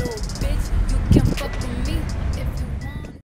Hello.